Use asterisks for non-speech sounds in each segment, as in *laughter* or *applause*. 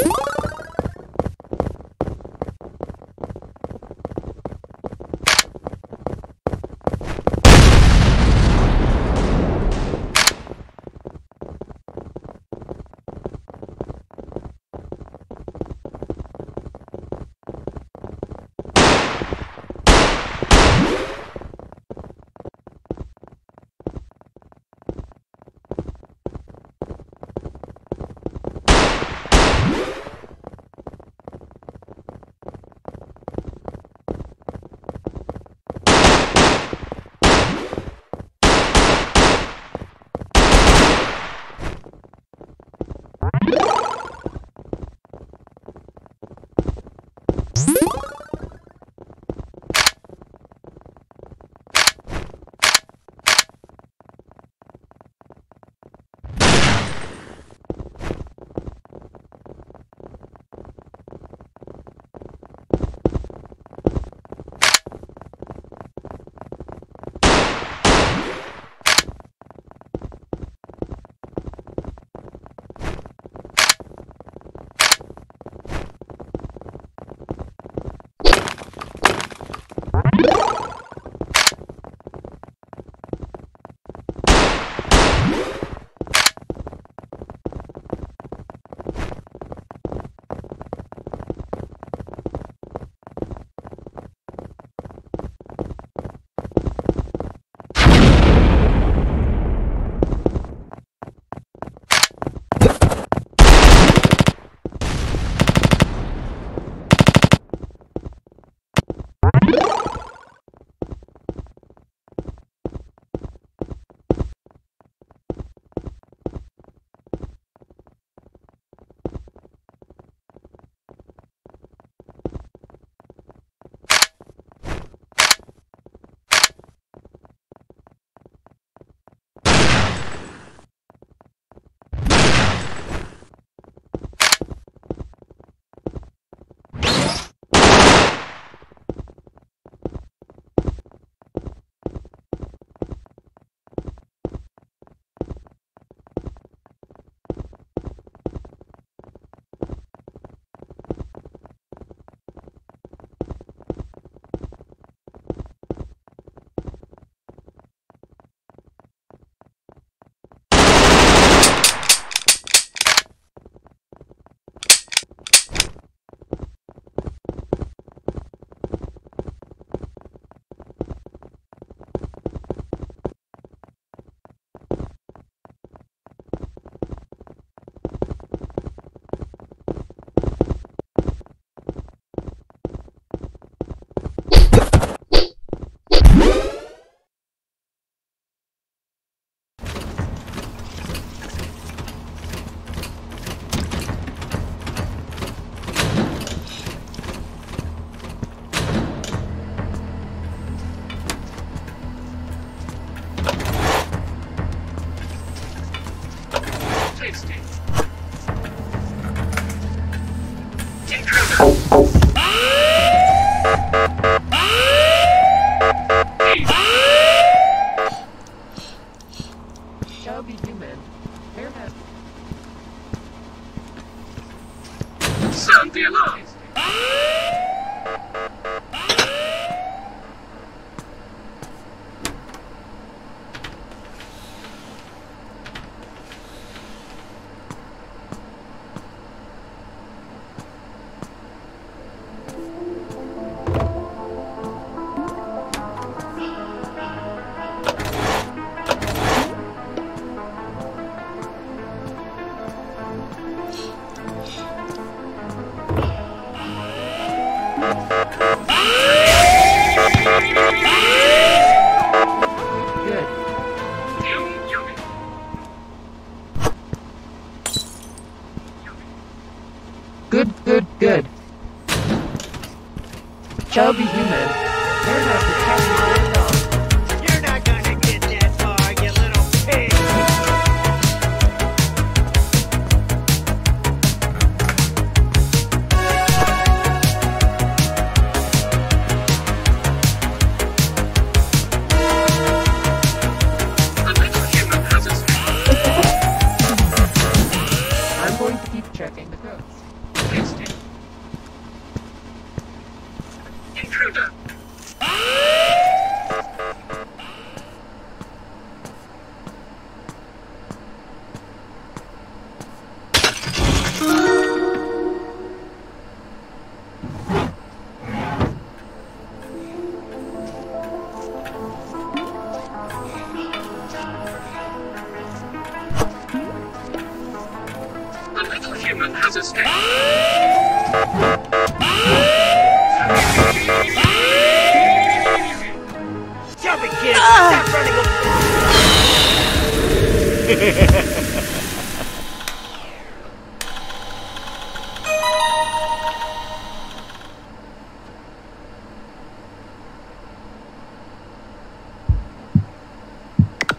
you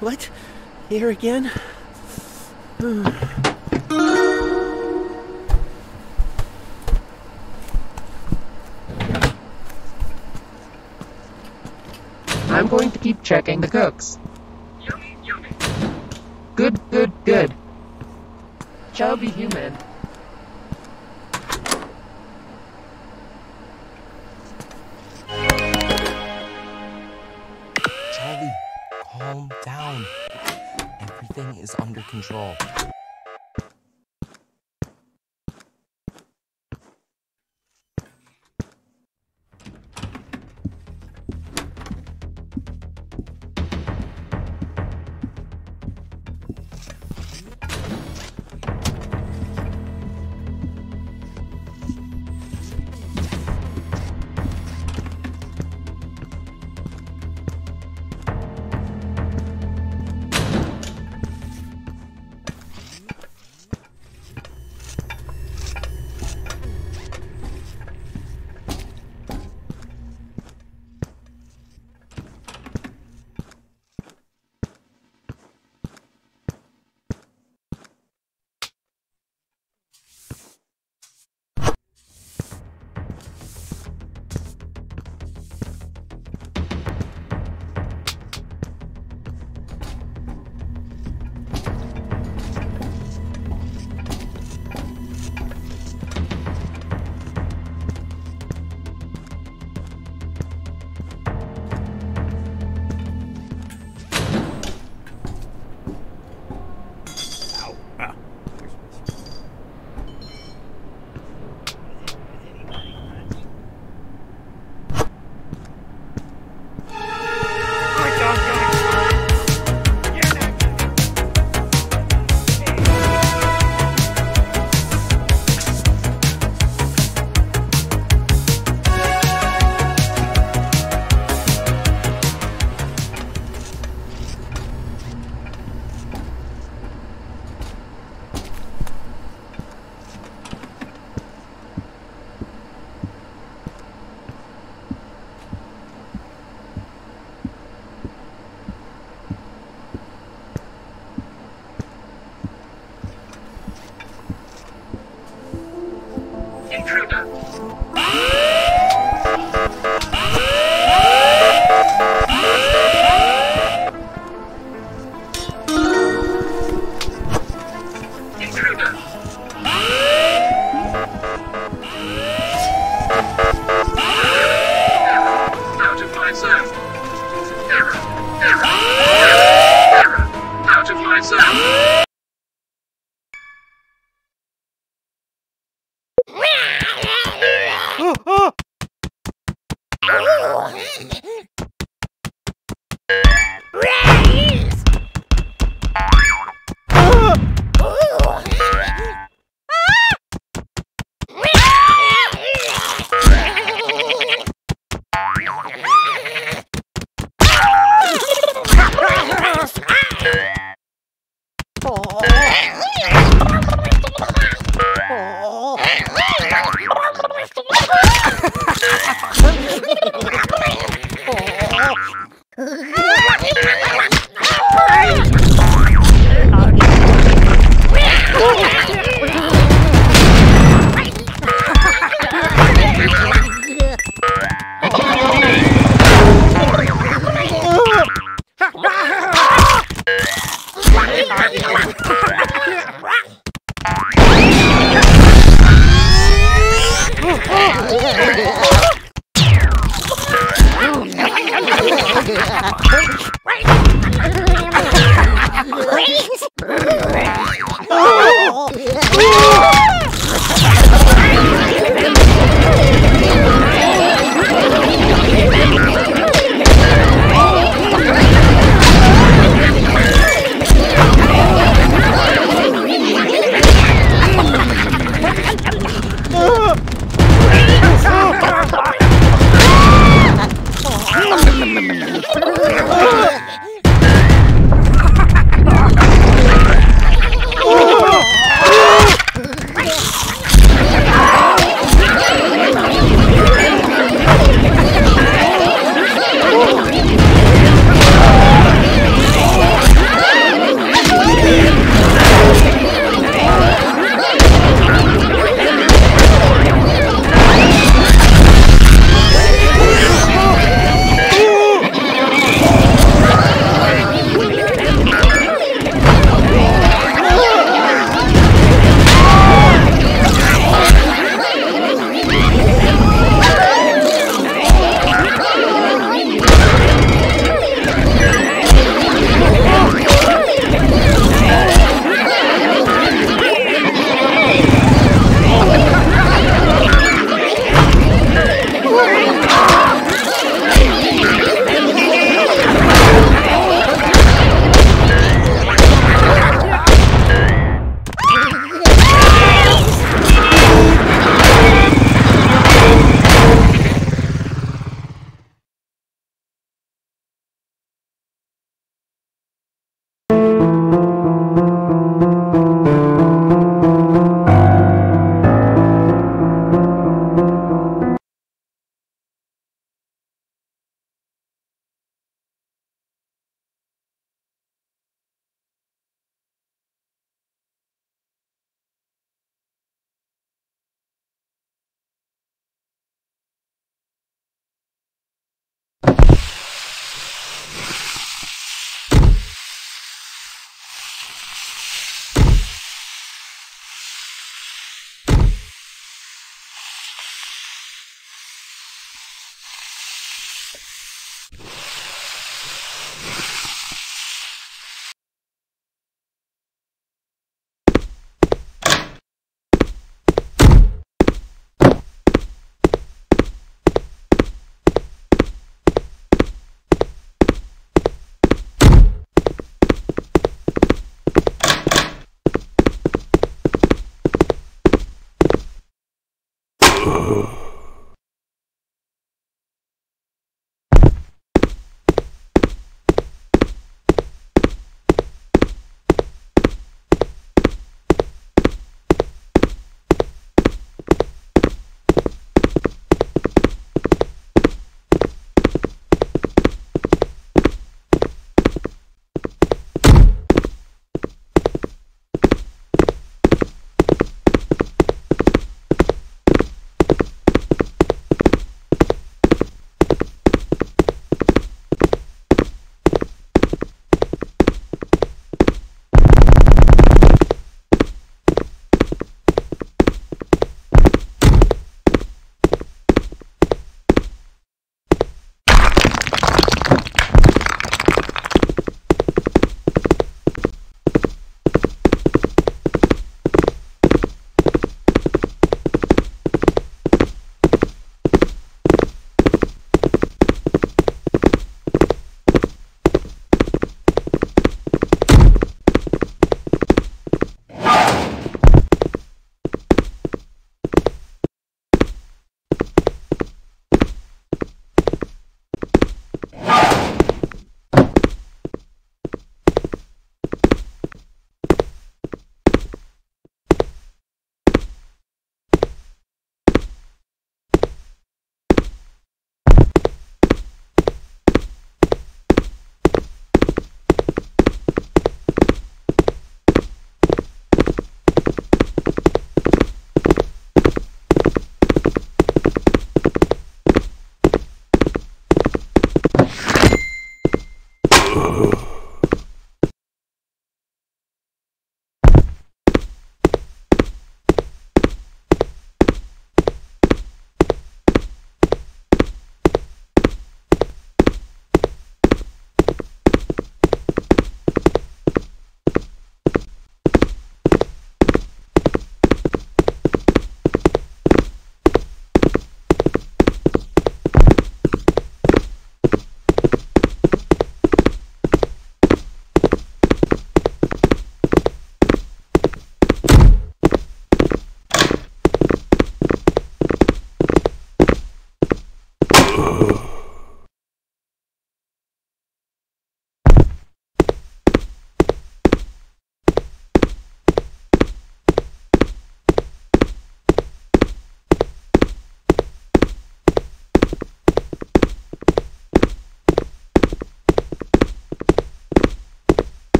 What? Here again? I'm going to keep checking the cooks. Yummy, yummy. Good, good, good. Be human.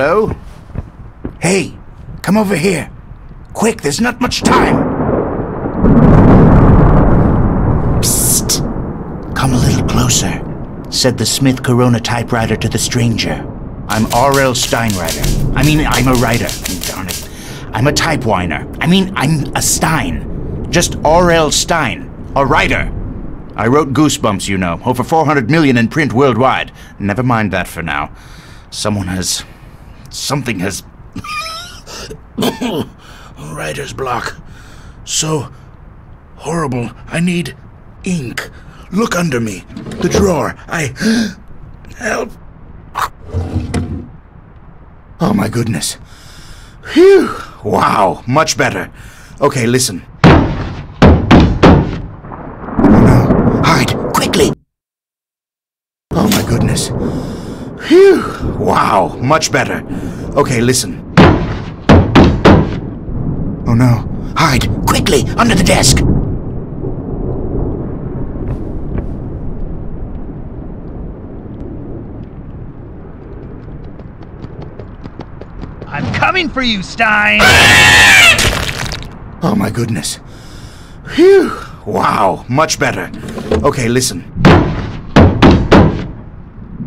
Hello? Hey, come over here. Quick, there's not much time. Psst. Come a little closer, said the Smith Corona typewriter to the stranger. I'm R.L. Stinewriter. I mean, I'm a writer. Darn it. I'm a type whiner. I mean, I'm a Stine. Just R.L. Stine. A writer. I wrote Goosebumps, you know. Over 400 million in print worldwide. Never mind that for now. Someone has. Something has. *coughs* Writer's block. So horrible. I need ink. Look under me. The drawer. I. *gasps* Help. Oh my goodness. Phew. Wow. Much better. Okay, listen. Oh no. Hide. Quickly. Oh my goodness. Phew. Wow. Much better. Okay, listen. Oh no. Hide. Quickly. Under the desk. I'm coming for you, Stine! Oh my goodness. Phew. Wow. Much better. Okay, listen.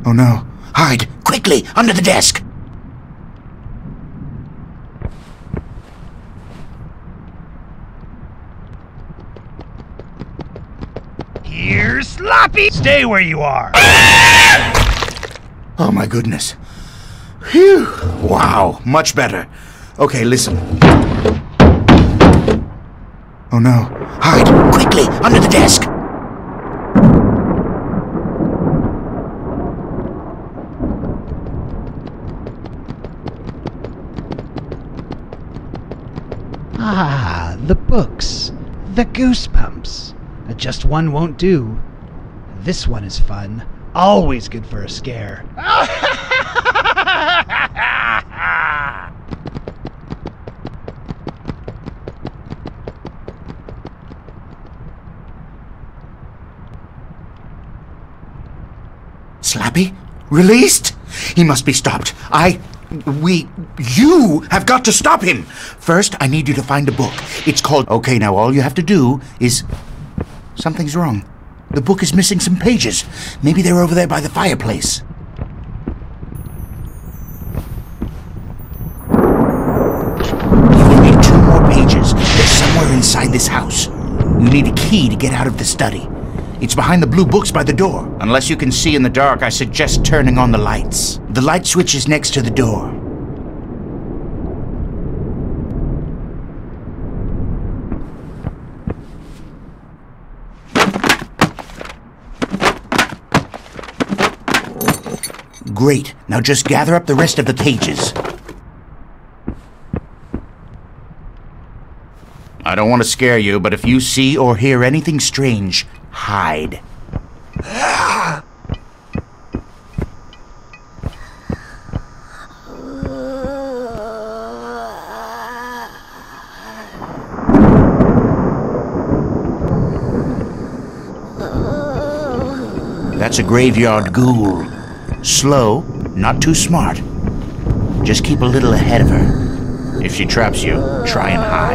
Oh no. Hide. Quickly. Under the desk. Here's Slappy! Stay where you are! *laughs* Oh my goodness. Phew. Wow. Much better. Okay, listen. Oh no. Hide. Quickly. Under the desk. Ah, the books. The goosebumps. Just one won't do. This one is fun. Always good for a scare. Slappy? Released? He must be stopped. I. We. You have got to stop him! First, I need you to find a book. It's called. Okay, now all you have to do is. Something's wrong. The book is missing some pages. Maybe they're over there by the fireplace. You will need two more pages. They're somewhere inside this house. You need a key to get out of the study. It's behind the blue books by the door. Unless you can see in the dark, I suggest turning on the lights. The light switch is next to the door. Great. Now just gather up the rest of the pages. I don't want to scare you, but if you see or hear anything strange, hide. That's a graveyard ghoul. Slow, not too smart. Just keep a little ahead of her. If she traps you, try and hide.